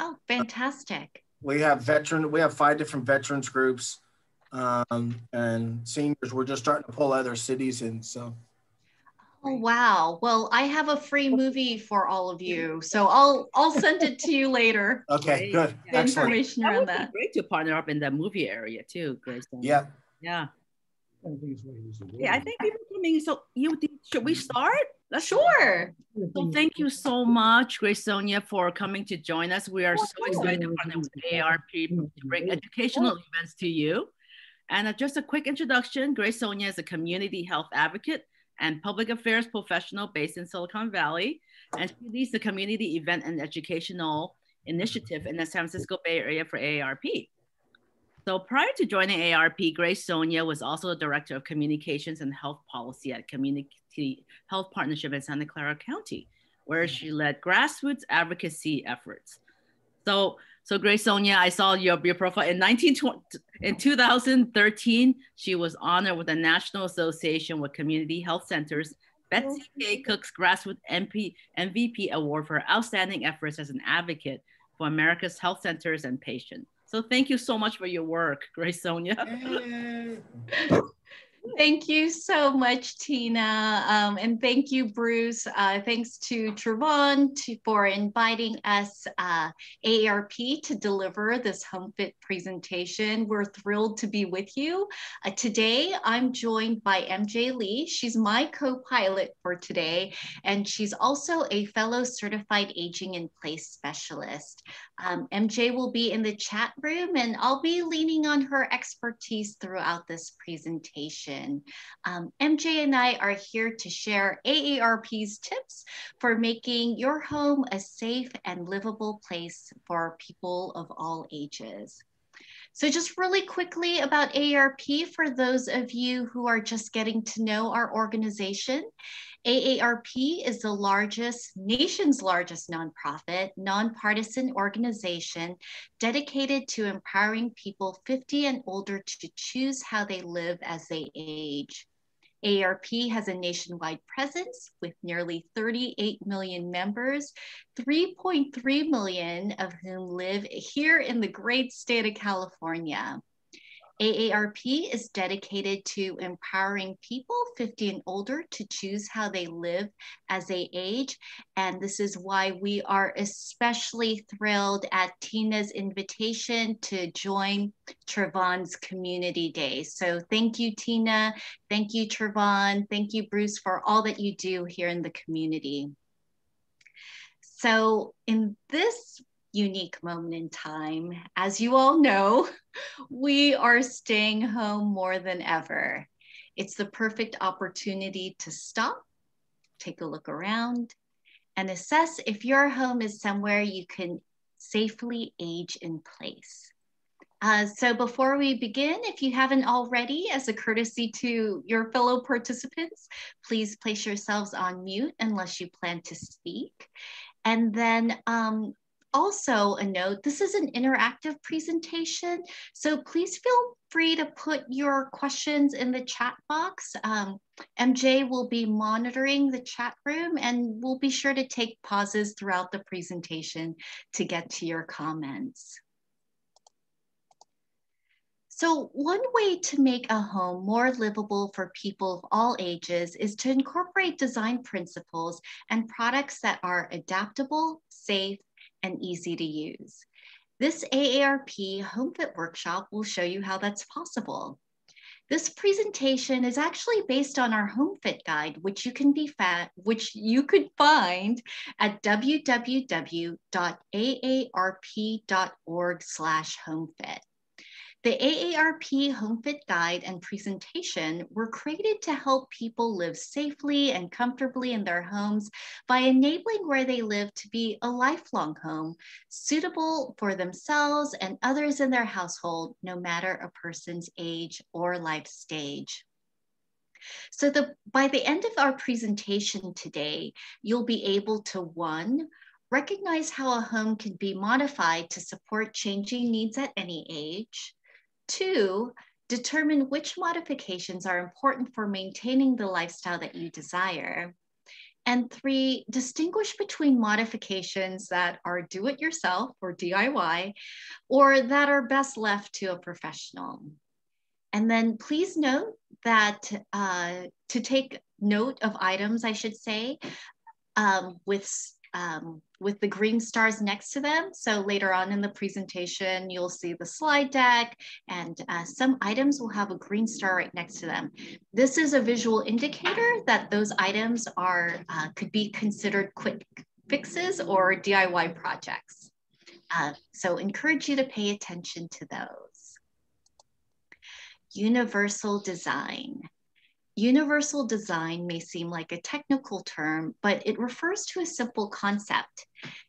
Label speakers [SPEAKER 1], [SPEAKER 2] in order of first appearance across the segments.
[SPEAKER 1] Oh, fantastic.
[SPEAKER 2] We have veteran, we have five different veterans groups um, and seniors. We're just starting to pull other cities in. So.
[SPEAKER 1] Oh wow! Well, I have a free movie for all of you, so I'll I'll send it to you later.
[SPEAKER 2] Okay, good.
[SPEAKER 1] The information
[SPEAKER 3] that
[SPEAKER 1] around
[SPEAKER 3] would
[SPEAKER 1] that.
[SPEAKER 3] Be great to partner up in the movie area too, Grace.
[SPEAKER 2] Yeah.
[SPEAKER 3] Yeah.
[SPEAKER 4] I think it's what he
[SPEAKER 3] Yeah, I think people coming. So you should we start?
[SPEAKER 1] Sure.
[SPEAKER 3] So thank you so much, Grace Sonia, for coming to join us. We are so excited to partner with AARP to bring educational events to you. And uh, just a quick introduction, Grace Sonia is a community health advocate and public affairs professional based in Silicon Valley. And she leads the community event and educational initiative in the San Francisco Bay Area for AARP. So prior to joining ARP, Grace Sonia was also the director of communications and health policy at Community Health Partnership in Santa Clara County, where mm. she led grassroots advocacy efforts. So, so Grace Sonia, I saw your, your profile in 1920, in 2013, she was honored with the National Association with Community Health Centers oh. Betsy K. Cook's Grassroots MP, MVP Award for outstanding efforts as an advocate for America's health centers and patients. So thank you so much for your work, Grace Sonia.
[SPEAKER 1] Thank you so much, Tina. Um, and thank you, Bruce. Uh, thanks to Travonde to, for inviting us, uh, AARP, to deliver this HomeFit presentation. We're thrilled to be with you. Uh, today, I'm joined by MJ Lee. She's my co-pilot for today, and she's also a fellow certified aging in place specialist. Um, MJ will be in the chat room, and I'll be leaning on her expertise throughout this presentation. Um, MJ and I are here to share AARP's tips for making your home a safe and livable place for people of all ages. So just really quickly about AARP for those of you who are just getting to know our organization. AARP is the largest, nation's largest nonprofit, nonpartisan organization dedicated to empowering people 50 and older to choose how they live as they age. AARP has a nationwide presence with nearly 38 million members, 3.3 million of whom live here in the great state of California. AARP is dedicated to empowering people 50 and older to choose how they live as they age. And this is why we are especially thrilled at Tina's invitation to join Travonde's Community Day. So thank you, Tina. Thank you, Trevon. Thank you, Bruce, for all that you do here in the community. So in this unique moment in time. As you all know, we are staying home more than ever. It's the perfect opportunity to stop, take a look around, and assess if your home is somewhere you can safely age in place. Uh, so before we begin, if you haven't already, as a courtesy to your fellow participants, please place yourselves on mute unless you plan to speak. And then um, also a note, this is an interactive presentation, so please feel free to put your questions in the chat box. Um, MJ will be monitoring the chat room and we'll be sure to take pauses throughout the presentation to get to your comments. So one way to make a home more livable for people of all ages is to incorporate design principles and products that are adaptable, safe, and easy to use. This AARP HomeFit workshop will show you how that's possible. This presentation is actually based on our HomeFit guide, which you can be fat, which you could find at www.aarp.org/homefit. The AARP HomeFit Guide and presentation were created to help people live safely and comfortably in their homes by enabling where they live to be a lifelong home, suitable for themselves and others in their household, no matter a person's age or life stage. So the, by the end of our presentation today, you'll be able to one, recognize how a home can be modified to support changing needs at any age. Two, determine which modifications are important for maintaining the lifestyle that you desire. And three, distinguish between modifications that are do it yourself or DIY, or that are best left to a professional. And then please note that uh, to take note of items, I should say, um, with um, with the green stars next to them. So later on in the presentation, you'll see the slide deck and uh, some items will have a green star right next to them. This is a visual indicator that those items are uh, could be considered quick fixes or DIY projects. Uh, so encourage you to pay attention to those. Universal design. Universal design may seem like a technical term, but it refers to a simple concept.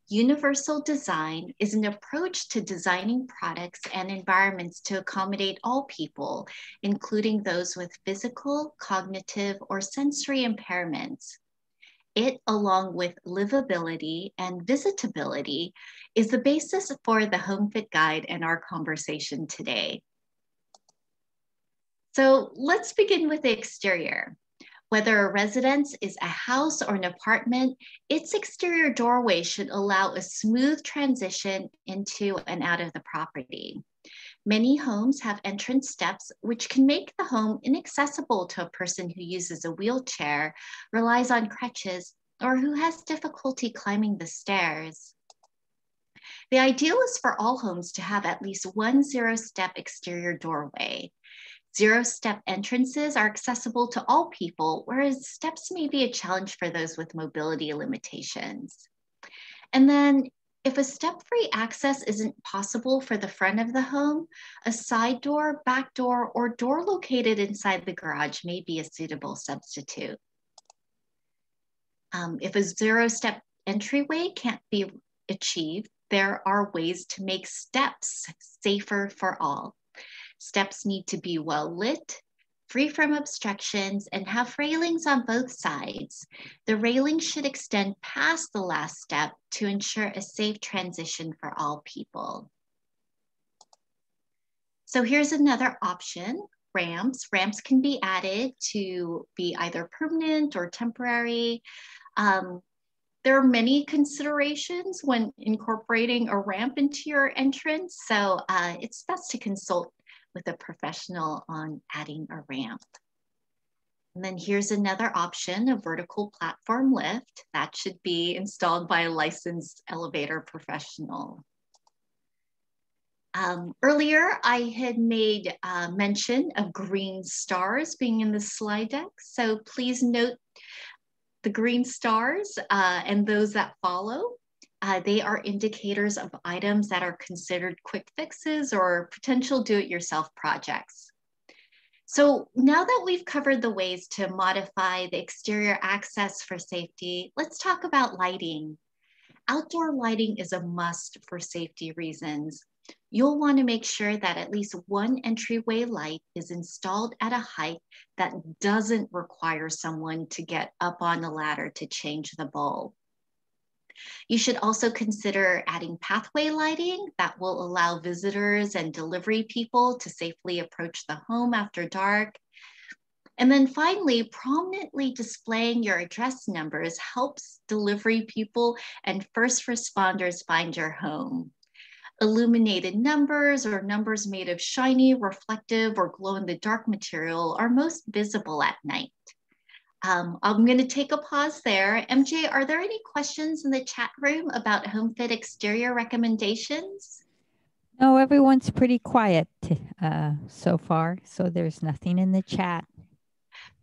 [SPEAKER 1] Universal design is an approach to designing products and environments to accommodate all people, including those with physical, cognitive, or sensory impairments. It, along with livability and visitability, is the basis for the HomeFit Guide and our conversation today. So let's begin with the exterior. Whether a residence is a house or an apartment, its exterior doorway should allow a smooth transition into and out of the property. Many homes have entrance steps, which can make the home inaccessible to a person who uses a wheelchair, relies on crutches, or who has difficulty climbing the stairs. The ideal is for all homes to have at least one zero step exterior doorway. Zero step entrances are accessible to all people, whereas steps may be a challenge for those with mobility limitations. And then if a step-free access isn't possible for the front of the home, a side door, back door, or door located inside the garage may be a suitable substitute. Um, if a zero-step entryway can't be achieved, there are ways to make steps safer for all. Steps need to be well lit, free from obstructions, and have railings on both sides. The railing should extend past the last step to ensure a safe transition for all people. So here's another option, ramps. Ramps can be added to be either permanent or temporary. Um, there are many considerations when incorporating a ramp into your entrance, so uh, it's best to consult with a professional on adding a ramp. And then here's another option, a vertical platform lift. That should be installed by a licensed elevator professional. Um, earlier, I had made uh, mention of green stars being in the slide deck. So please note the green stars uh, and those that follow. Uh, they are indicators of items that are considered quick fixes or potential do-it-yourself projects. So now that we've covered the ways to modify the exterior access for safety, let's talk about lighting. Outdoor lighting is a must for safety reasons. You'll want to make sure that at least one entryway light is installed at a height that doesn't require someone to get up on the ladder to change the bulb. You should also consider adding pathway lighting that will allow visitors and delivery people to safely approach the home after dark. And then finally, prominently displaying your address numbers helps delivery people and first responders find your home. Illuminated numbers or numbers made of shiny, reflective, or glow in the dark material are most visible at night. Um, I'm going to take a pause there. MJ, are there any questions in the chat room about HomeFit exterior recommendations?
[SPEAKER 5] No, everyone's pretty quiet uh, so far, so there's nothing in the chat.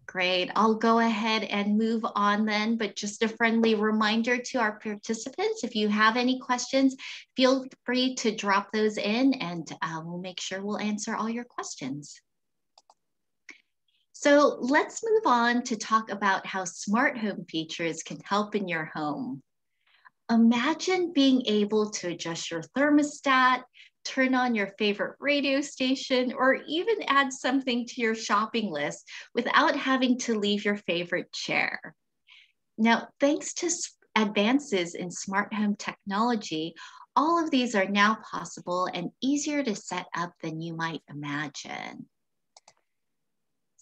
[SPEAKER 1] Great. I'll go ahead and move on then, but just a friendly reminder to our participants, if you have any questions, feel free to drop those in and uh, we'll make sure we'll answer all your questions. So let's move on to talk about how smart home features can help in your home. Imagine being able to adjust your thermostat, turn on your favorite radio station, or even add something to your shopping list without having to leave your favorite chair. Now, thanks to advances in smart home technology, all of these are now possible and easier to set up than you might imagine.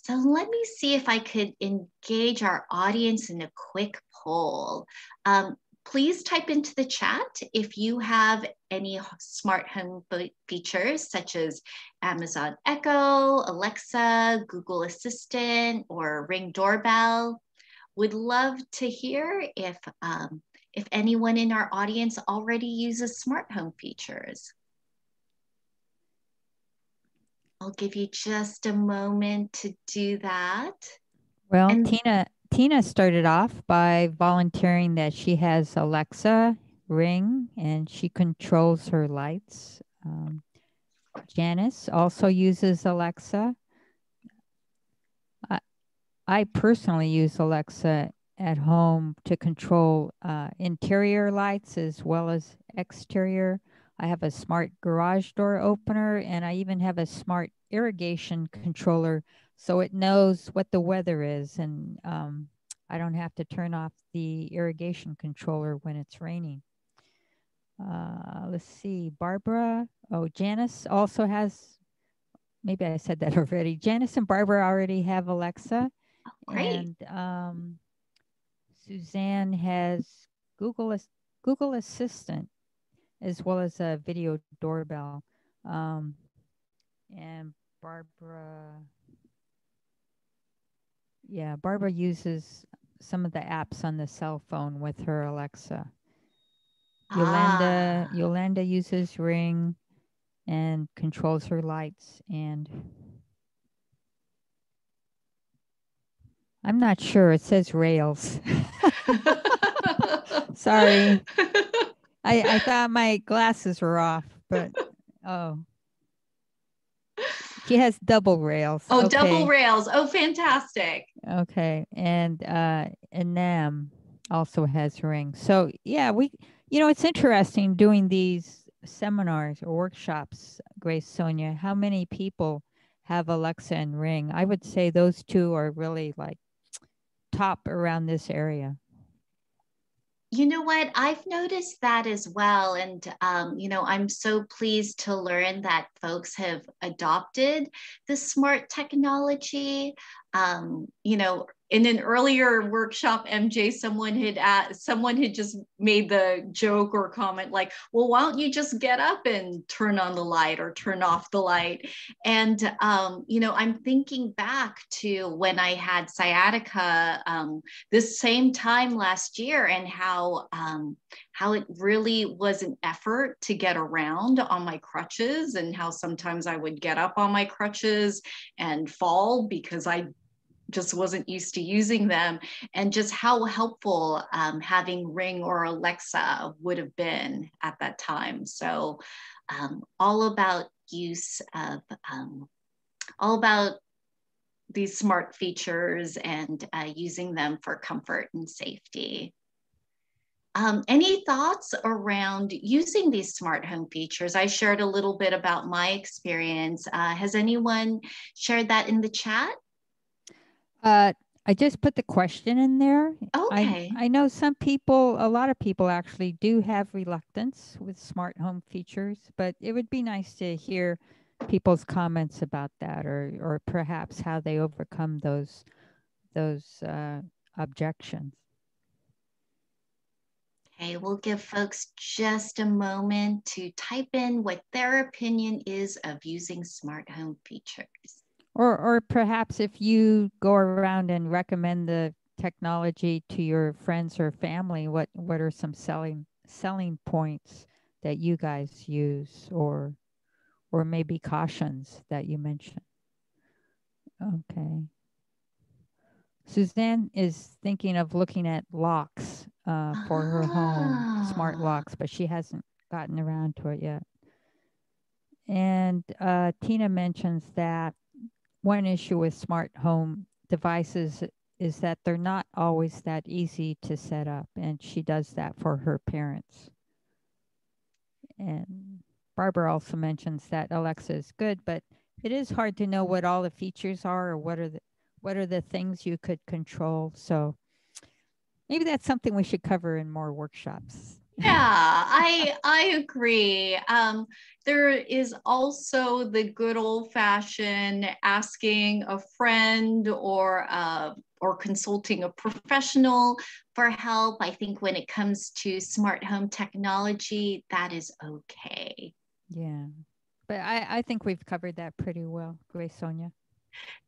[SPEAKER 1] So let me see if I could engage our audience in a quick poll. Um, please type into the chat if you have any smart home features such as Amazon Echo, Alexa, Google Assistant, or Ring Doorbell. Would love to hear if, um, if anyone in our audience already uses smart home features. I'll give you just a moment to do that.
[SPEAKER 5] Well, and Tina, Tina started off by volunteering that she has Alexa Ring and she controls her lights. Um, Janice also uses Alexa. I, I personally use Alexa at home to control uh, interior lights as well as exterior. I have a smart garage door opener and I even have a smart irrigation controller so it knows what the weather is and um, I don't have to turn off the irrigation controller when it's raining. Uh, let's see, Barbara, oh, Janice also has, maybe I said that already. Janice and Barbara already have Alexa.
[SPEAKER 1] Oh, great.
[SPEAKER 5] And um, Suzanne has Google, Google Assistant as well as a video doorbell. Um, and Barbara, yeah, Barbara uses some of the apps on the cell phone with her Alexa. Yolanda, ah. Yolanda uses Ring and controls her lights and I'm not sure. It says rails. Sorry. I, I thought my glasses were off, but oh. She has double rails.
[SPEAKER 1] Oh, okay. double rails. Oh, fantastic.
[SPEAKER 5] Okay. And uh Nam also has rings. So yeah, we you know it's interesting doing these seminars or workshops, Grace Sonia, how many people have Alexa and Ring? I would say those two are really like top around this area.
[SPEAKER 1] You know what? I've noticed that as well. And, um, you know, I'm so pleased to learn that folks have adopted the smart technology. Um, you know, in an earlier workshop mj someone had asked, someone had just made the joke or comment like well why don't you just get up and turn on the light or turn off the light? And um, you know i'm thinking back to when i had sciatica um, this same time last year and how um, how it really was an effort to get around on my crutches and how sometimes i would get up on my crutches and fall because i just wasn't used to using them and just how helpful um, having ring or alexa would have been at that time so um, all about use of um, all about these smart features and uh, using them for comfort and safety um, any thoughts around using these smart home features? I shared a little bit about my experience. Uh, has anyone shared that in the chat?
[SPEAKER 5] Uh, I just put the question in there.
[SPEAKER 1] Okay.
[SPEAKER 5] I, I know some people, a lot of people actually do have reluctance with smart home features, but it would be nice to hear people's comments about that or or perhaps how they overcome those those uh, objections.
[SPEAKER 1] Okay, we'll give folks just a moment to type in what their opinion is of using smart home features.
[SPEAKER 5] Or, or perhaps if you go around and recommend the technology to your friends or family, what, what are some selling selling points that you guys use or or maybe cautions that you mentioned? Okay. Suzanne is thinking of looking at locks uh, for her home, smart ah. locks, but she hasn't gotten around to it yet. And uh, Tina mentions that one issue with smart home devices is that they're not always that easy to set up, and she does that for her parents. And Barbara also mentions that Alexa is good, but it is hard to know what all the features are or what are the what are the things you could control. So maybe that's something we should cover in more workshops.
[SPEAKER 1] Yeah, I I agree. Um, there is also the good old fashioned asking a friend or uh, or consulting a professional for help. I think when it comes to smart home technology, that is okay.
[SPEAKER 5] Yeah. But I, I think we've covered that pretty well, Grace Sonia.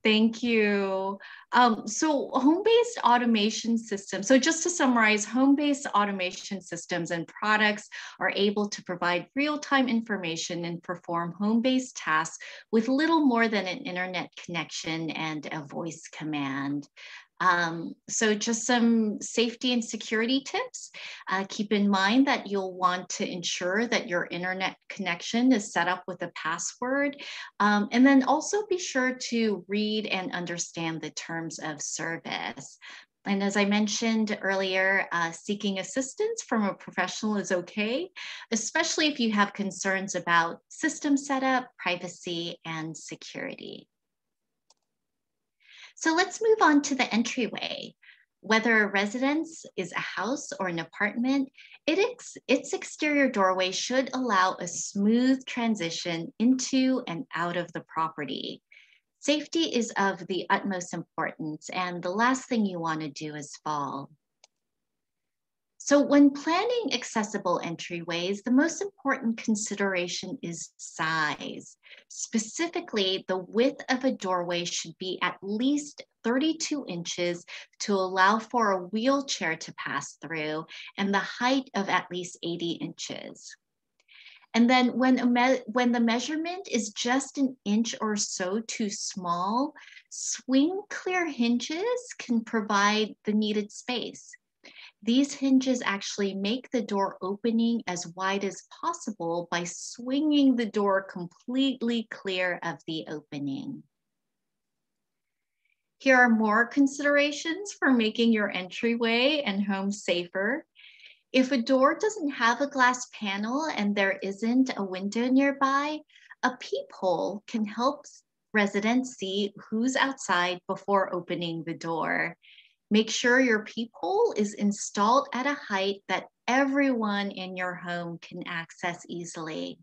[SPEAKER 1] Thank you. Um, so home-based automation systems. So just to summarize, home-based automation systems and products are able to provide real-time information and perform home-based tasks with little more than an internet connection and a voice command. Um, so just some safety and security tips. Uh, keep in mind that you'll want to ensure that your internet connection is set up with a password. Um, and then also be sure to read and understand the terms of service. And as I mentioned earlier, uh, seeking assistance from a professional is okay, especially if you have concerns about system setup, privacy, and security. So let's move on to the entryway. Whether a residence is a house or an apartment, it ex its exterior doorway should allow a smooth transition into and out of the property. Safety is of the utmost importance, and the last thing you want to do is fall. So when planning accessible entryways, the most important consideration is size. Specifically, the width of a doorway should be at least 32 inches to allow for a wheelchair to pass through and the height of at least 80 inches. And then when, when the measurement is just an inch or so too small, swing clear hinges can provide the needed space. These hinges actually make the door opening as wide as possible by swinging the door completely clear of the opening. Here are more considerations for making your entryway and home safer. If a door doesn't have a glass panel and there isn't a window nearby, a peephole can help residents see who's outside before opening the door. Make sure your peephole is installed at a height that everyone in your home can access easily.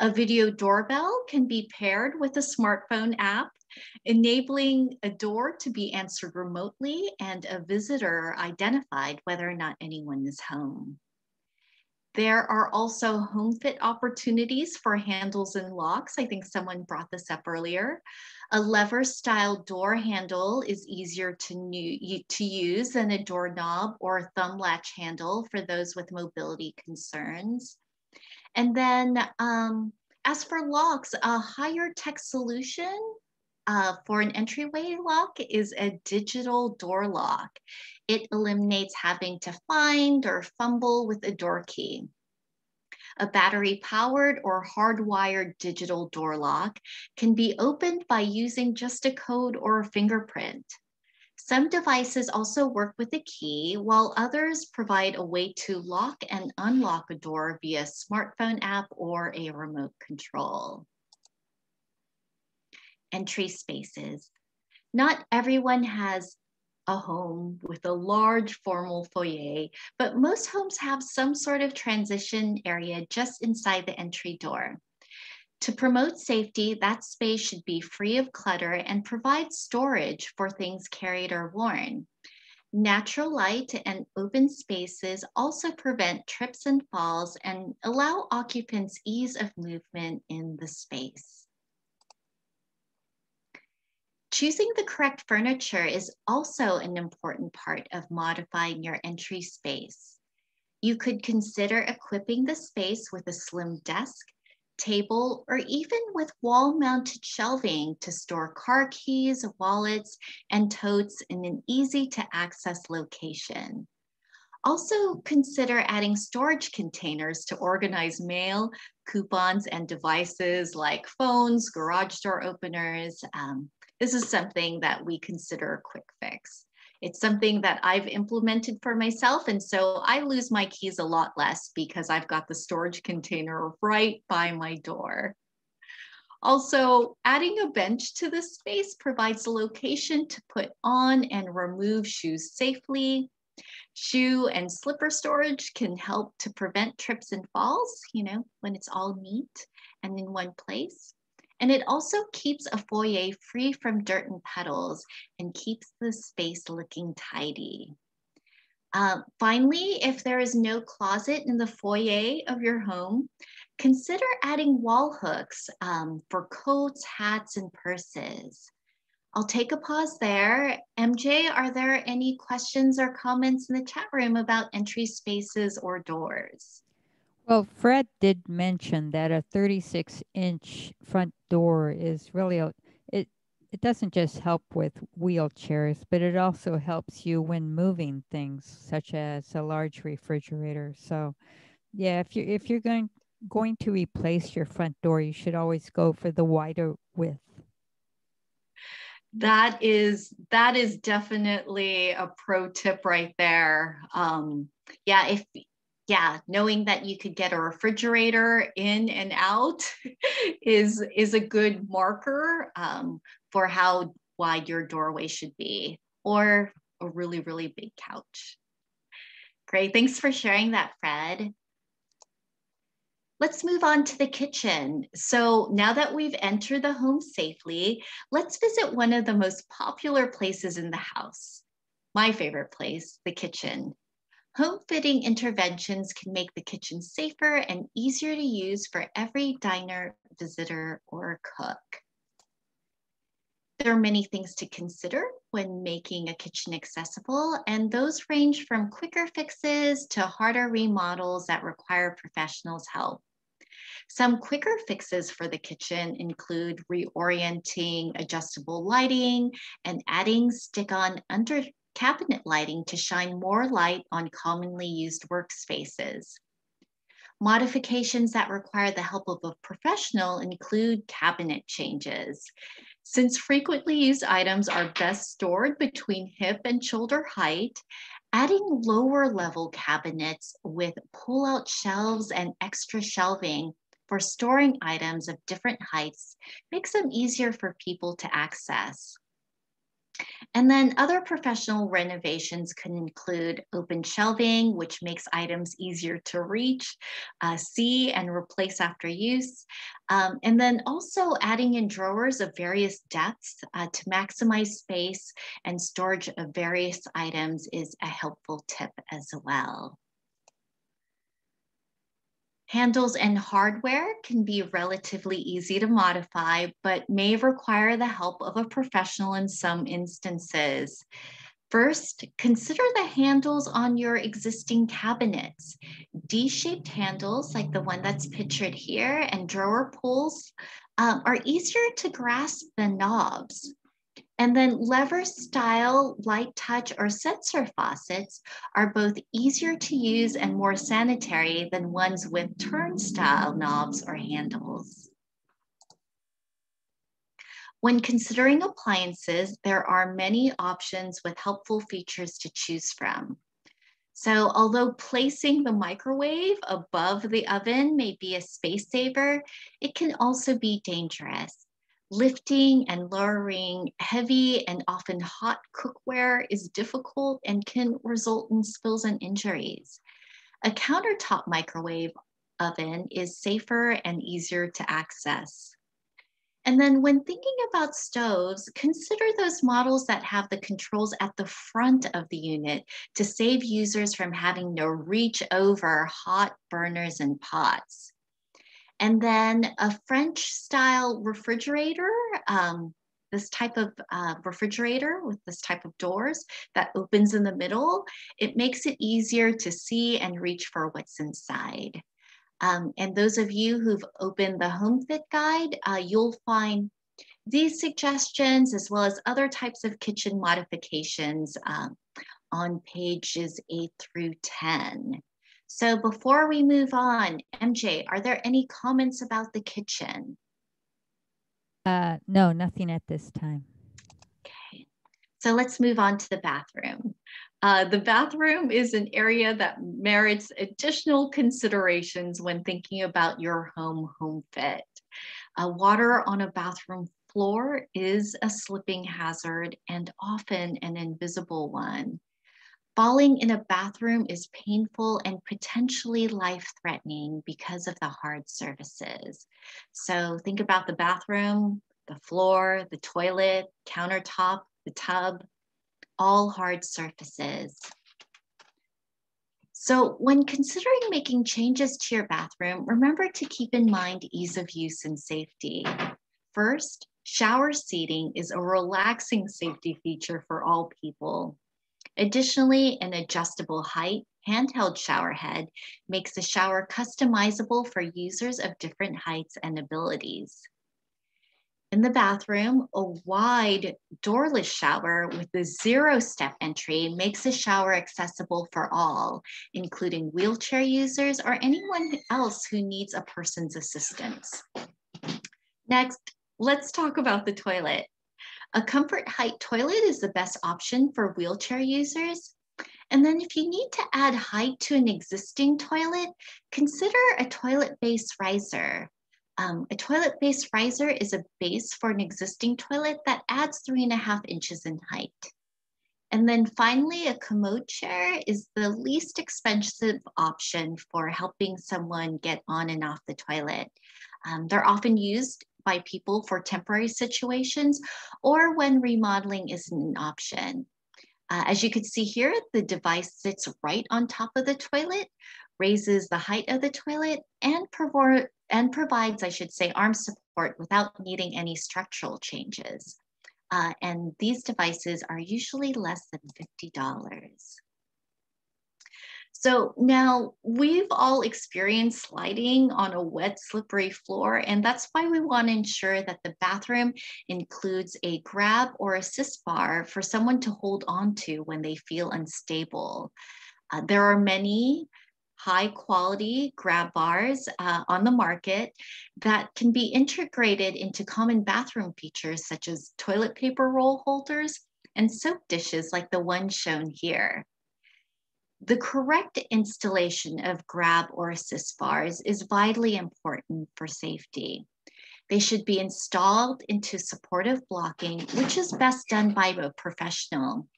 [SPEAKER 1] A video doorbell can be paired with a smartphone app, enabling a door to be answered remotely and a visitor identified whether or not anyone is home. There are also home fit opportunities for handles and locks. I think someone brought this up earlier. A lever style door handle is easier to, new, to use than a doorknob or a thumb latch handle for those with mobility concerns. And then um, as for locks, a higher tech solution uh, for an entryway lock is a digital door lock. It eliminates having to find or fumble with a door key. A battery powered or hardwired digital door lock can be opened by using just a code or a fingerprint. Some devices also work with a key, while others provide a way to lock and unlock a door via a smartphone app or a remote control. Entry spaces. Not everyone has a home with a large formal foyer, but most homes have some sort of transition area just inside the entry door. To promote safety, that space should be free of clutter and provide storage for things carried or worn. Natural light and open spaces also prevent trips and falls and allow occupants ease of movement in the space. Choosing the correct furniture is also an important part of modifying your entry space. You could consider equipping the space with a slim desk, table, or even with wall-mounted shelving to store car keys, wallets, and totes in an easy to access location. Also consider adding storage containers to organize mail, coupons, and devices like phones, garage door openers, um, this is something that we consider a quick fix. It's something that I've implemented for myself. And so I lose my keys a lot less because I've got the storage container right by my door. Also, adding a bench to the space provides a location to put on and remove shoes safely. Shoe and slipper storage can help to prevent trips and falls, you know, when it's all neat and in one place. And it also keeps a foyer free from dirt and puddles and keeps the space looking tidy. Uh, finally, if there is no closet in the foyer of your home, consider adding wall hooks um, for coats, hats, and purses. I'll take a pause there. MJ, are there any questions or comments in the chat room about entry spaces or doors?
[SPEAKER 5] Well, Fred did mention that a 36 inch front door is really a, it it doesn't just help with wheelchairs, but it also helps you when moving things such as a large refrigerator. So, yeah, if you if you're going going to replace your front door, you should always go for the wider width.
[SPEAKER 1] That is that is definitely a pro tip right there. Um, yeah, if yeah, knowing that you could get a refrigerator in and out is is a good marker um, for how wide your doorway should be, or a really really big couch. Great, thanks for sharing that, Fred. Let's move on to the kitchen. So now that we've entered the home safely, let's visit one of the most popular places in the house. My favorite place, the kitchen. Home fitting interventions can make the kitchen safer and easier to use for every diner, visitor, or cook. There are many things to consider when making a kitchen accessible, and those range from quicker fixes to harder remodels that require professionals' help. Some quicker fixes for the kitchen include reorienting adjustable lighting and adding stick-on under cabinet lighting to shine more light on commonly used workspaces. Modifications that require the help of a professional include cabinet changes. Since frequently used items are best stored between hip and shoulder height, adding lower level cabinets with pull out shelves and extra shelving for storing items of different heights makes them easier for people to access. And then other professional renovations can include open shelving, which makes items easier to reach, uh, see, and replace after use. Um, and then also adding in drawers of various depths uh, to maximize space and storage of various items is a helpful tip as well. Handles and hardware can be relatively easy to modify, but may require the help of a professional in some instances. First, consider the handles on your existing cabinets. D-shaped handles, like the one that's pictured here, and drawer pulls um, are easier to grasp than knobs. And then lever style, light touch, or sensor faucets are both easier to use and more sanitary than ones with turnstile knobs or handles. When considering appliances, there are many options with helpful features to choose from. So although placing the microwave above the oven may be a space saver, it can also be dangerous. Lifting and lowering heavy and often hot cookware is difficult and can result in spills and injuries. A countertop microwave oven is safer and easier to access. And then when thinking about stoves, consider those models that have the controls at the front of the unit to save users from having to reach over hot burners and pots. And then a French style refrigerator, um, this type of uh, refrigerator with this type of doors that opens in the middle, it makes it easier to see and reach for what's inside. Um, and those of you who've opened the Home Fit Guide, uh, you'll find these suggestions as well as other types of kitchen modifications um, on pages 8 through 10. So before we move on, MJ, are there any comments about the kitchen?
[SPEAKER 5] Uh, no, nothing at this time.
[SPEAKER 1] Okay, so let's move on to the bathroom. Uh, the bathroom is an area that merits additional considerations when thinking about your home home fit. Uh, water on a bathroom floor is a slipping hazard and often an invisible one. Falling in a bathroom is painful and potentially life threatening because of the hard surfaces. So think about the bathroom, the floor, the toilet, countertop, the tub, all hard surfaces. So when considering making changes to your bathroom, remember to keep in mind ease of use and safety. First, shower seating is a relaxing safety feature for all people. Additionally, an adjustable height handheld shower head makes the shower customizable for users of different heights and abilities. In the bathroom, a wide doorless shower with a zero step entry makes the shower accessible for all, including wheelchair users or anyone else who needs a person's assistance. Next, let's talk about the toilet. A comfort height toilet is the best option for wheelchair users. And then if you need to add height to an existing toilet, consider a toilet base riser. Um, a toilet base riser is a base for an existing toilet that adds three and a half inches in height. And then finally, a commode chair is the least expensive option for helping someone get on and off the toilet. Um, they're often used by people for temporary situations or when remodeling isn't an option. Uh, as you can see here, the device sits right on top of the toilet, raises the height of the toilet, and, and provides, I should say, arm support without needing any structural changes. Uh, and these devices are usually less than $50. So now we've all experienced sliding on a wet, slippery floor, and that's why we want to ensure that the bathroom includes a grab or assist bar for someone to hold on to when they feel unstable. Uh, there are many high quality grab bars uh, on the market that can be integrated into common bathroom features such as toilet paper roll holders and soap dishes like the one shown here. The correct installation of grab or assist bars is vitally important for safety. They should be installed into supportive blocking, which is best done by a professional.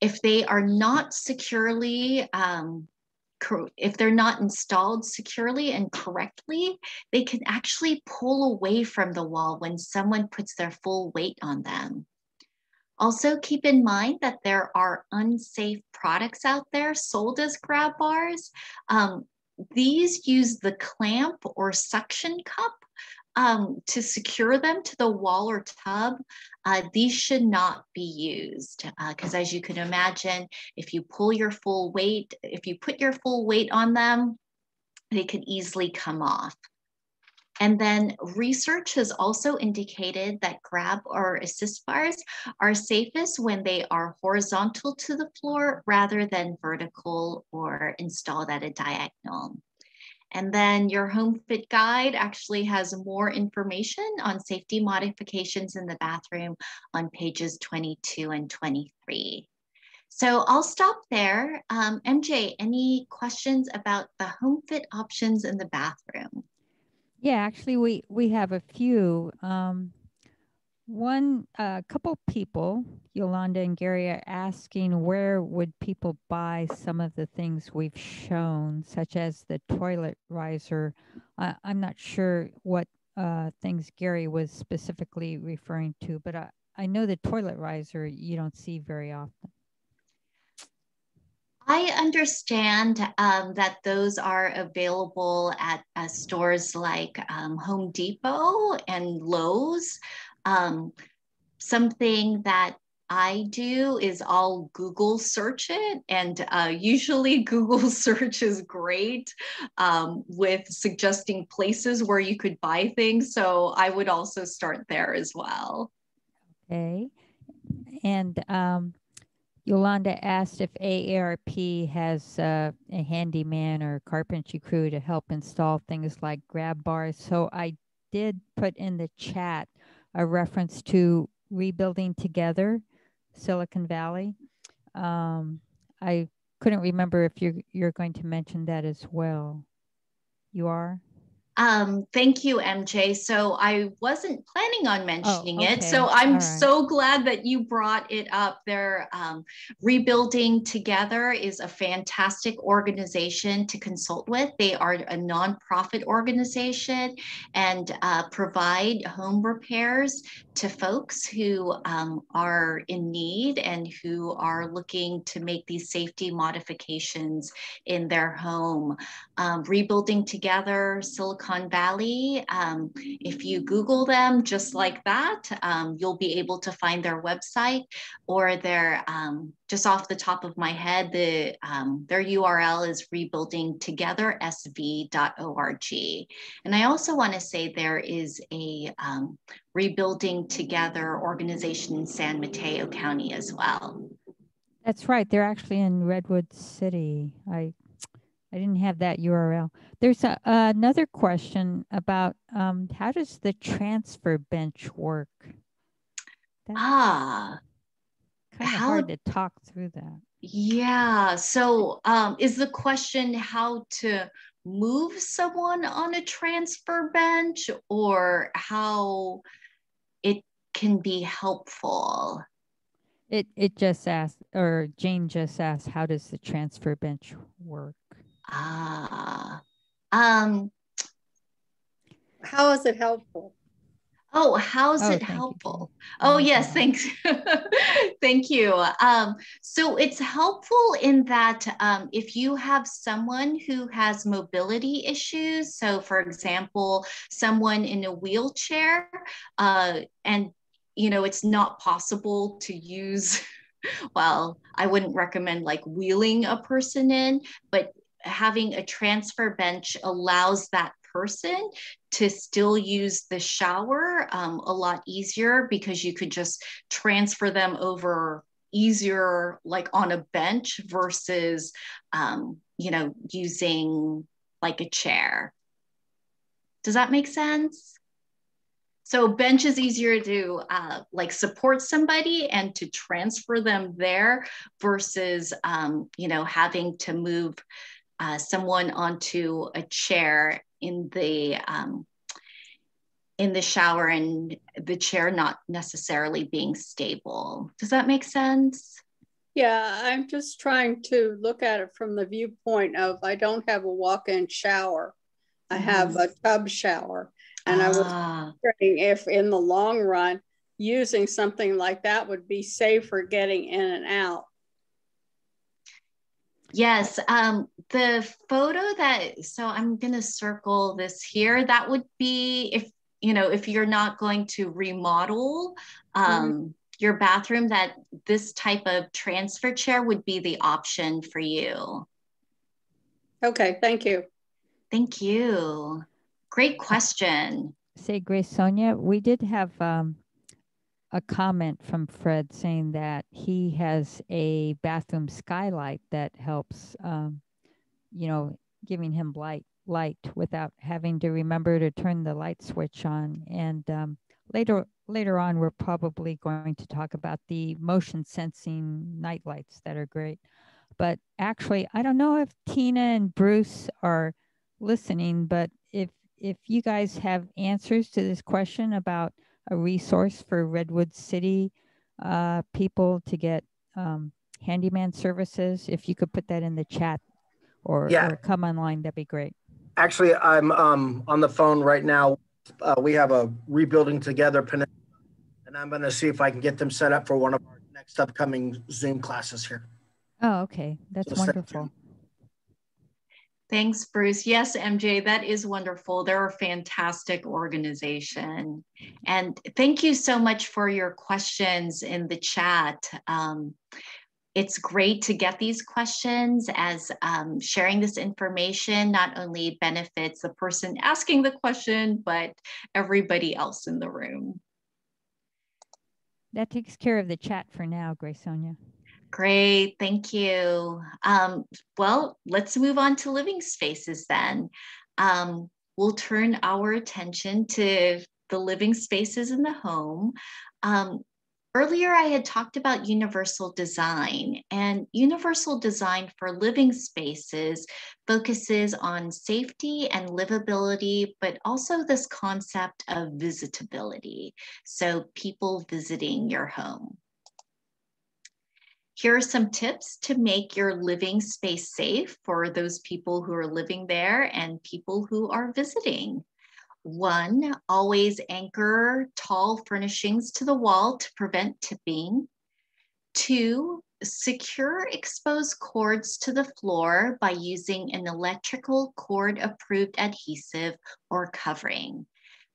[SPEAKER 1] If they are not securely, um, if they're not installed securely and correctly, they can actually pull away from the wall when someone puts their full weight on them. Also keep in mind that there are unsafe products out there sold as grab bars. Um, these use the clamp or suction cup um, to secure them to the wall or tub. Uh, these should not be used because uh, as you can imagine, if you pull your full weight, if you put your full weight on them, they could easily come off. And then research has also indicated that grab or assist bars are safest when they are horizontal to the floor rather than vertical or installed at a diagonal. And then your home fit guide actually has more information on safety modifications in the bathroom on pages 22 and 23. So I'll stop there. Um, MJ, any questions about the home fit options in the bathroom?
[SPEAKER 5] Yeah, actually, we we have a few. Um, one, a uh, couple people, Yolanda and Gary, are asking where would people buy some of the things we've shown, such as the toilet riser. Uh, I'm not sure what uh, things Gary was specifically referring to, but I, I know the toilet riser you don't see very often.
[SPEAKER 1] I understand um, that those are available at uh, stores like um, Home Depot and Lowe's. Um, something that I do is I'll Google search it, and uh, usually Google search is great um, with suggesting places where you could buy things. So I would also start there as well.
[SPEAKER 5] Okay. And um, Yolanda asked if AARP has uh, a handyman or carpentry crew to help install things like grab bars. So I did put in the chat a reference to Rebuilding Together, Silicon Valley. Um, I couldn't remember if you're, you're going to mention that as well. You are?
[SPEAKER 1] Um, thank you, MJ. So I wasn't planning on mentioning it.
[SPEAKER 5] okay.
[SPEAKER 1] So I'm
[SPEAKER 5] right.
[SPEAKER 1] so glad that you brought it up. There, um, Rebuilding Together is a fantastic organization to consult with. They are a nonprofit organization and uh, provide home repairs to folks who um, are in need and who are looking to make these safety modifications in their home. Um, Rebuilding Together, Silicon Valley, um, if you Google them just like that, um, you'll be able to find their website or their, um, just off the top of my head, the, um, their URL is rebuildingtogethersv.org. And I also want to say there is a um, Rebuilding Together organization in San Mateo County as well.
[SPEAKER 5] That's right. They're actually in Redwood City. I I didn't have that URL. There's a, another question about um, how does the transfer bench work? That's
[SPEAKER 1] Ah,
[SPEAKER 5] kind of
[SPEAKER 1] how-
[SPEAKER 5] hard to talk through that.
[SPEAKER 1] Yeah. So, um, is the question how to move someone on a transfer bench or how it can be helpful?
[SPEAKER 5] It it just asked, or Jane just asked, how does the transfer bench work?
[SPEAKER 1] Ah, um,
[SPEAKER 6] How is it helpful?
[SPEAKER 1] oh, how's
[SPEAKER 5] Oh,
[SPEAKER 1] it
[SPEAKER 5] thank you,
[SPEAKER 1] helpful? Oh, yes, thanks. Thank you. Um, so it's helpful in that um, if you have someone who has mobility issues, so for example, someone in a wheelchair, uh, and you know, it's not possible to use, well, I wouldn't recommend like wheeling a person in, but having a transfer bench allows that person to still use the shower um, a lot easier because you could just transfer them over easier like on a bench versus um, you know using like a chair. Does that make sense? So bench is easier to uh, like support somebody and to transfer them there versus um, you know having to move uh, someone onto a chair in the um, in the shower and the chair not necessarily being stable. Does that make sense?
[SPEAKER 6] Yeah, I'm just trying to look at it from the viewpoint of I don't have a walk-in shower. I have a tub shower. And I was
[SPEAKER 1] Ah,
[SPEAKER 6] wondering if in the long run, using something like that would be safer getting in and out.
[SPEAKER 1] Yes. Um, the photo that so I'm gonna circle this here. That would be if you know if you're not going to remodel um, your bathroom, that this type of transfer chair would be the option for you.
[SPEAKER 6] Okay, thank you.
[SPEAKER 1] Thank you. Great question.
[SPEAKER 5] Say, Grace Sonia, we did have um, a comment from Fred saying that he has a bathroom skylight that helps, um, you know, giving him light light without having to remember to turn the light switch on. And um, later later on, we're probably going to talk about the motion sensing night lights that are great. But actually, I don't know if Tina and Bruce are listening, but if if you guys have answers to this question about a resource for Redwood City uh, people to get um, handyman services, if you could put that in the chat or,
[SPEAKER 2] Yeah.
[SPEAKER 5] or come online, that'd be great.
[SPEAKER 2] Actually, I'm um, on the phone right now. Uh, we have a rebuilding together, and I'm going to see if I can get them set up for one of our next upcoming Zoom classes here.
[SPEAKER 5] Oh, okay. That's
[SPEAKER 2] So
[SPEAKER 5] wonderful.
[SPEAKER 1] Thanks, Bruce. Yes, MJ, that is wonderful. They're a fantastic organization. And thank you so much for your questions in the chat. Um, it's great to get these questions as um, sharing this information not only benefits the person asking the question, but everybody else in the room.
[SPEAKER 5] That takes care of the chat for now, Grace Sonia.
[SPEAKER 1] Great, thank you. Um, well, let's move on to living spaces then. Um, we'll turn our attention to the living spaces in the home. Um, Earlier, I had talked about universal design, and universal design for living spaces focuses on safety and livability, but also this concept of visitability. So, people visiting your home. Here are some tips to make your living space safe for those people who are living there and people who are visiting. One, always anchor tall furnishings to the wall to prevent tipping. Two, secure exposed cords to the floor by using an electrical cord approved adhesive or covering.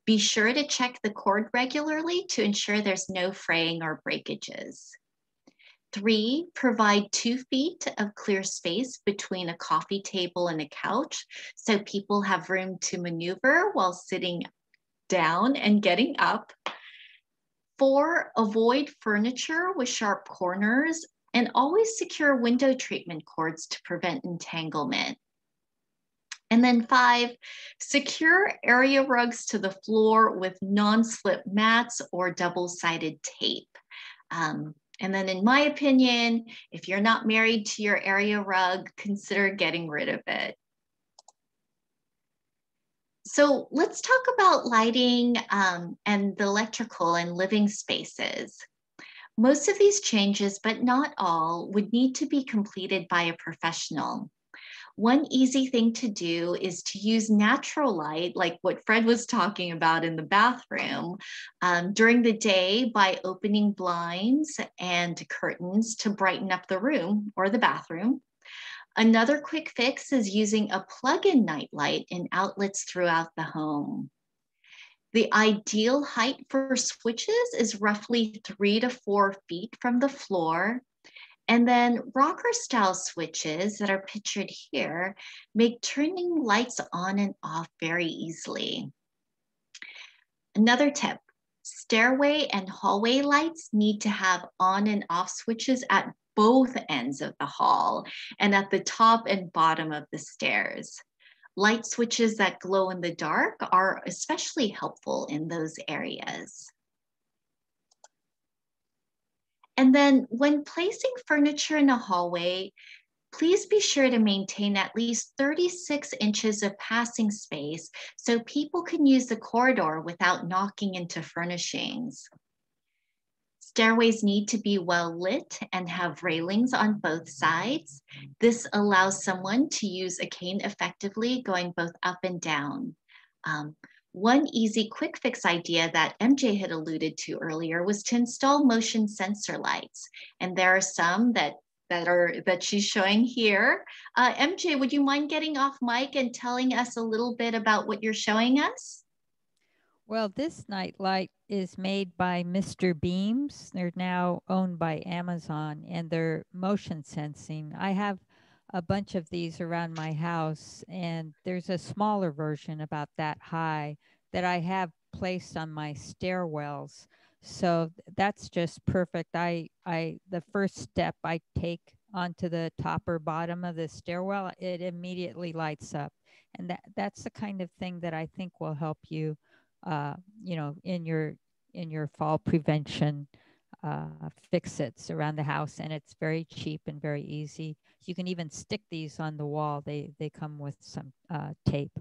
[SPEAKER 1] Be sure to check the cord regularly to ensure there's no fraying or breakages. Three, provide two feet of clear space between a coffee table and a couch so people have room to maneuver while sitting down and getting up. Four, avoid furniture with sharp corners and always secure window treatment cords to prevent entanglement. And then five, secure area rugs to the floor with non-slip mats or double-sided tape. Um, and then, in my opinion, if you're not married to your area rug, consider getting rid of it. So let's talk about lighting um, and the electrical and living spaces. Most of these changes, but not all, would need to be completed by a professional. One easy thing to do is to use natural light, like what Fred was talking about in the bathroom, um, during the day by opening blinds and curtains to brighten up the room or the bathroom. Another quick fix is using a plug-in nightlight in outlets throughout the home. The ideal height for switches is roughly three to four feet from the floor and then rocker style switches that are pictured here make turning lights on and off very easily. Another tip, stairway and hallway lights need to have on and off switches at both ends of the hall and at the top and bottom of the stairs. Light switches that glow in the dark are especially helpful in those areas. And then when placing furniture in a hallway, please be sure to maintain at least 36 inches of passing space so people can use the corridor without knocking into furnishings. Stairways need to be well lit and have railings on both sides. This allows someone to use a cane effectively going both up and down. Um, one easy quick fix idea that MJ had alluded to earlier was to install motion sensor lights. And there are some that that are that she's showing here. Uh, MJ, would you mind getting off mic and telling us a little bit about what you're showing us?
[SPEAKER 5] Well, this night light is made by Mr. Beams. They're now owned by Amazon and they're motion sensing. I have a bunch of these around my house, and there's a smaller version about that high that I have placed on my stairwells. So that's just perfect. I, I, the first step I take onto the top or bottom of the stairwell, it immediately lights up, and that that's the kind of thing that I think will help you, uh, you know, in your in your fall prevention uh, fix-its around the house, and it's very cheap and very easy. You can even stick these on the wall. They they come with some uh, tape.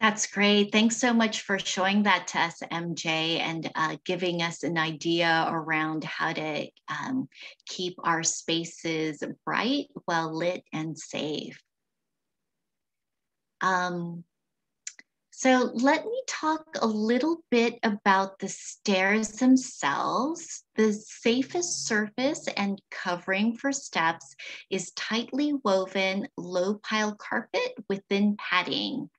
[SPEAKER 1] That's great. Thanks so much for showing that to us, MJ, and uh, giving us an idea around how to um, keep our spaces bright, well lit, and safe. Um, so let me talk a little bit about the stairs themselves. The safest surface and covering for steps is tightly woven low pile carpet within padding.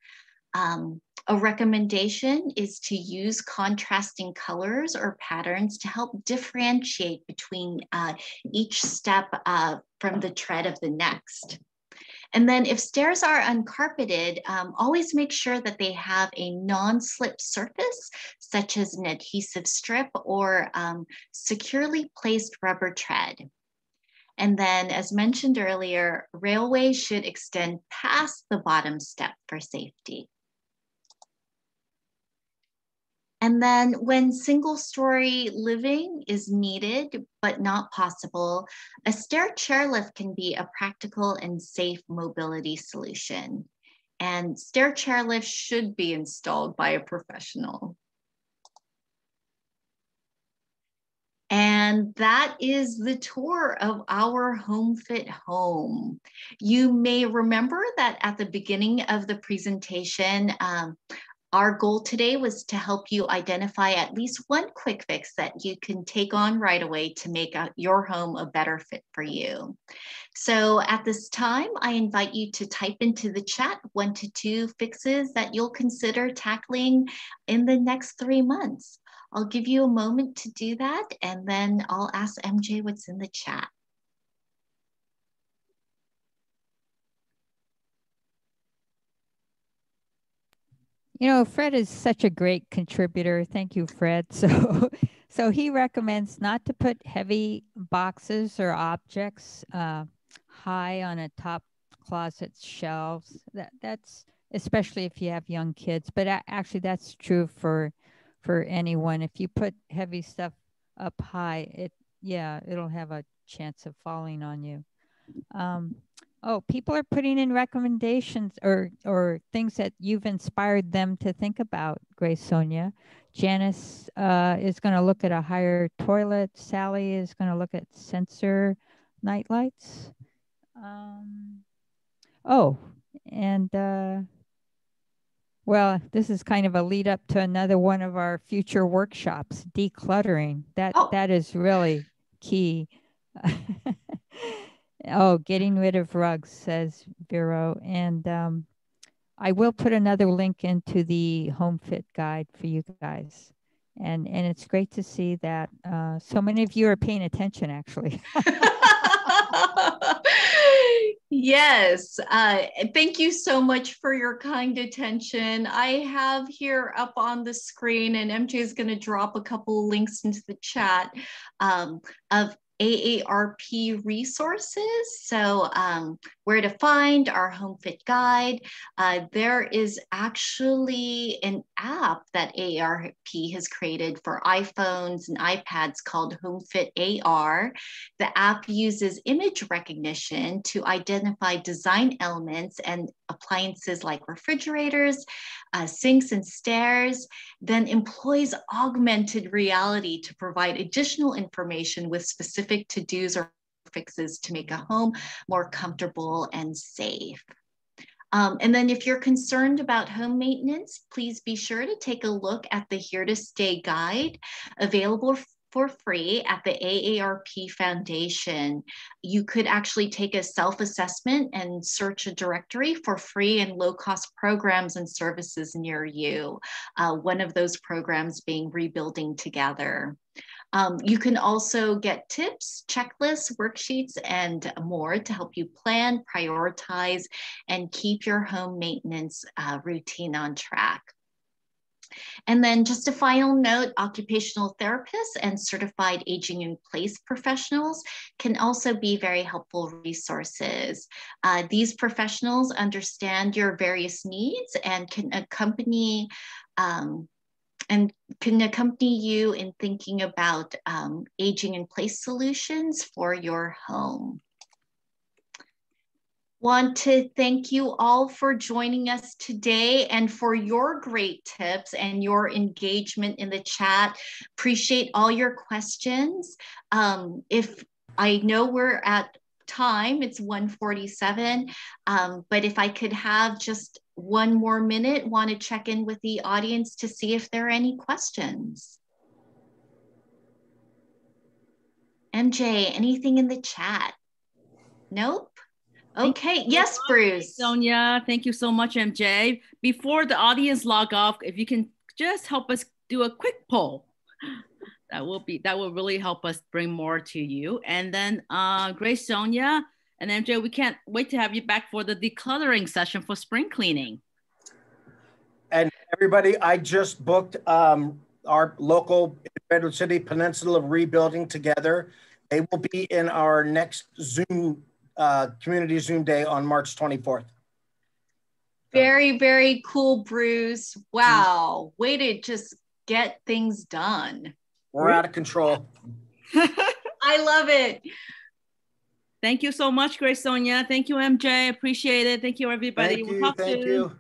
[SPEAKER 1] Um, a recommendation is to use contrasting colors or patterns to help differentiate between uh, each step uh, from the tread of the next. And then if stairs are uncarpeted, um, always make sure that they have a non-slip surface, such as an adhesive strip or um, securely placed rubber tread. And then as mentioned earlier, railways should extend past the bottom step for safety. And then when single story living is needed but not possible, a stair chairlift can be a practical and safe mobility solution. And stair chairlift should be installed by a professional. And that is the tour of our Home Fit home. You may remember that at the beginning of the presentation, um, our goal today was to help you identify at least one quick fix that you can take on right away to make your home a better fit for you. So at this time, I invite you to type into the chat one to two fixes that you'll consider tackling in the next three months. I'll give you a moment to do that and then I'll ask MJ what's in the chat.
[SPEAKER 5] You know, Fred is such a great contributor. Thank you, Fred. So, so he recommends not to put heavy boxes or objects uh, high on a top closet shelves. That that's especially if you have young kids. But actually, that's true for for anyone. If you put heavy stuff up high, it yeah, it'll have a chance of falling on you. Um, oh, people are putting in recommendations or or things that you've inspired them to think about, Grace Sonia. Janice uh, is going to look at a higher toilet. Sally is going to look at sensor night lights. Um, oh, and uh, well, this is kind of a lead up to another one of our future workshops, decluttering. That oh. that is really key. oh, getting rid of rugs, says Vero. And um, I will put another link into the home fit guide for you guys. And and it's great to see that uh, so many of you are paying attention actually.
[SPEAKER 1] Yes. Uh, thank you so much for your kind attention. I have here up on the screen, and MJ is going to drop a couple links into the chat um, of AARP resources. So, um, where to find our Home Fit Guide. Uh, there is actually an app that AARP has created for iPhones and iPads called Home Fit AR. The app uses image recognition to identify design elements and appliances like refrigerators, uh, sinks, and stairs, then employs augmented reality to provide additional information with specific to dos or fixes to make a home more comfortable and safe. Um, and then if you're concerned about home maintenance, please be sure to take a look at the Here to Stay guide available for free at the AARP Foundation. You could actually take a self assessment and search a directory for free and low cost programs and services near you. Uh, one of those programs being Rebuilding Together. Um, you can also get tips, checklists, worksheets, and more to help you plan, prioritize, and keep your home maintenance uh, routine on track. And then just a final note, occupational therapists and certified aging in place professionals can also be very helpful resources. Uh, these professionals understand your various needs and can accompany um, and can accompany you in thinking about um, aging in place solutions for your home. Want to thank you all for joining us today and for your great tips and your engagement in the chat. Appreciate all your questions. Um, if I know we're at time, it's 147, um, but if I could have just one more minute, want to check in with the audience to see if there are any questions. MJ, anything in the chat? Nope. Okay. Yes, Bruce.
[SPEAKER 3] Sonia, thank you so much, MJ. Before the audience log off, if you can just help us do a quick poll, that will be that will really help us bring more to you. And then uh, Grace Sonia and MJ, we can't wait to have you back for the decluttering session for spring cleaning.
[SPEAKER 2] And everybody, I just booked um, our local Redwood City Peninsula of rebuilding together. They will be in our next Zoom uh, community Zoom day on March 24th.
[SPEAKER 1] Very, very cool, Bruce. Wow. Way to just get things done.
[SPEAKER 2] We're out of control.
[SPEAKER 1] I love it.
[SPEAKER 3] Thank you so much, Grace Sonia. Thank you, MJ. Appreciate it. Thank you, everybody.
[SPEAKER 2] Thank
[SPEAKER 3] we'll
[SPEAKER 2] you.
[SPEAKER 3] talk
[SPEAKER 2] Thank
[SPEAKER 3] soon.
[SPEAKER 2] you.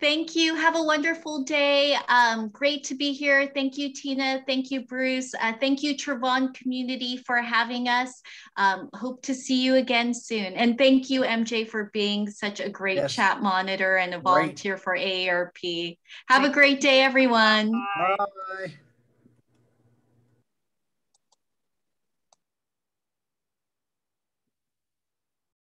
[SPEAKER 1] Thank you. Have a wonderful day. Um, great to be here. Thank you, Tina. Thank you, Bruce. Uh, thank you, Travonde community, for having us. Um, hope to see you again soon. And thank you, MJ, for being such a great
[SPEAKER 2] Yes.
[SPEAKER 1] chat monitor and a
[SPEAKER 2] Great.
[SPEAKER 1] volunteer for AARP. Have a great day, everyone.
[SPEAKER 2] Bye.